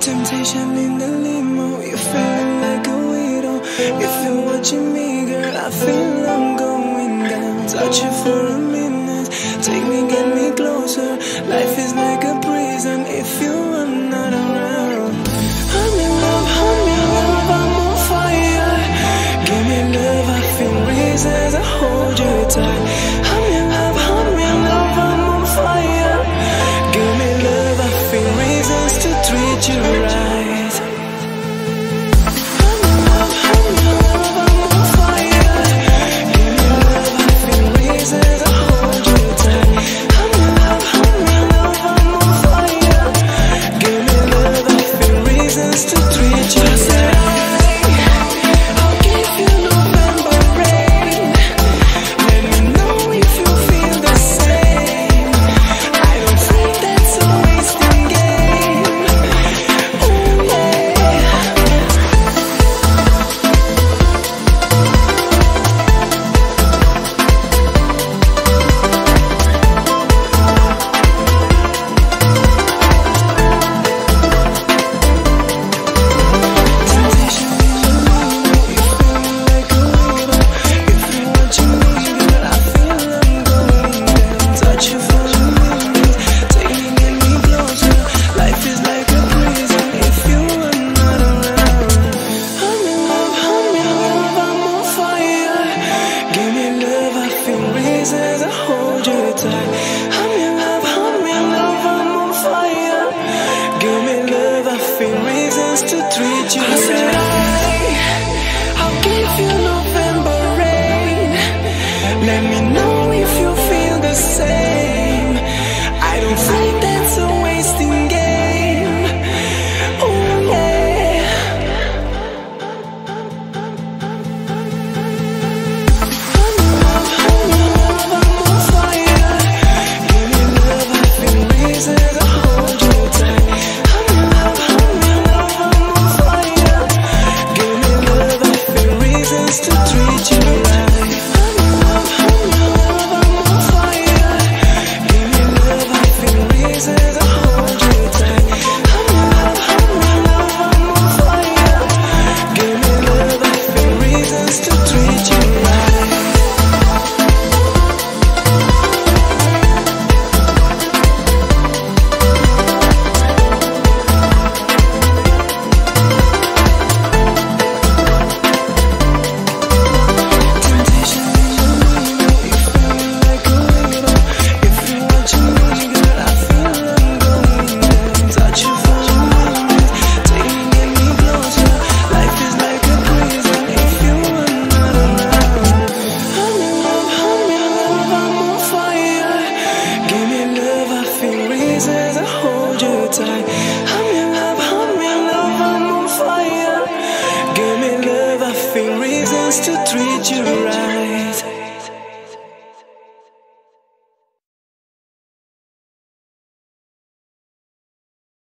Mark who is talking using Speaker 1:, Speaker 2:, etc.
Speaker 1: Temptation in the limo, you're feeling like a widow. If you're watching me, girl, I feel I'm going down. Touch you for a minute, take me, get me closer. Life is like a prison if you are not around. I'm in love, I'm in love, I'm on fire. Give me love, I feel reasons, I hold you tight. I'm love, I'm love, I'm on fire. Give me love, I feel reasons to treat you. to treat you right.